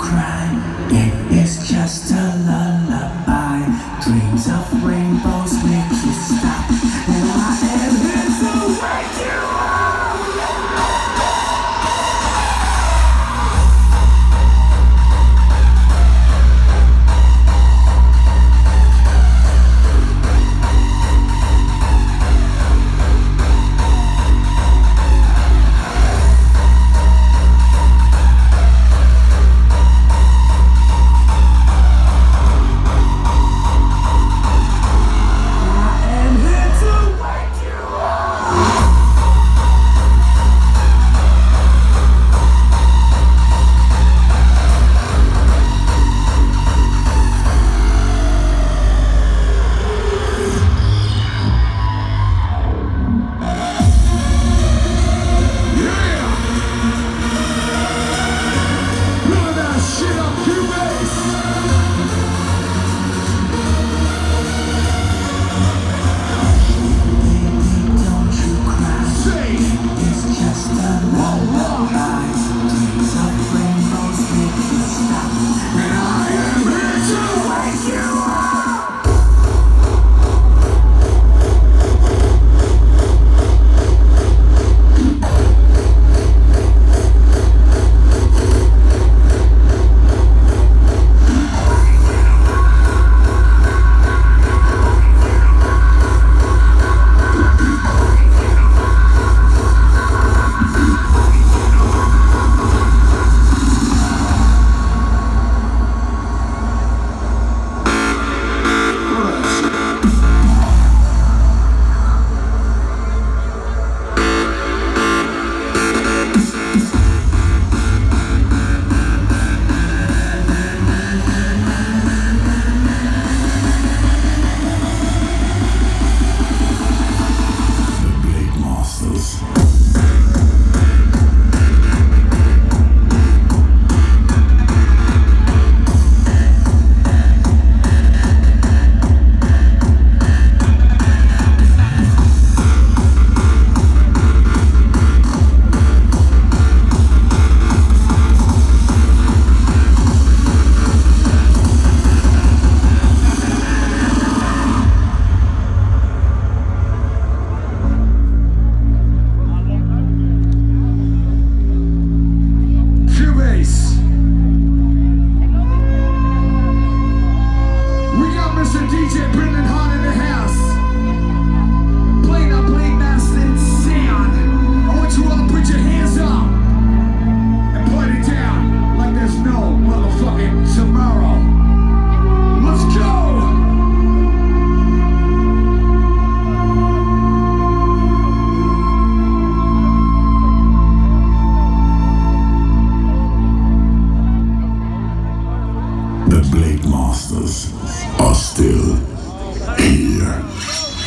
crime, it is just a the Blade Masters are still here.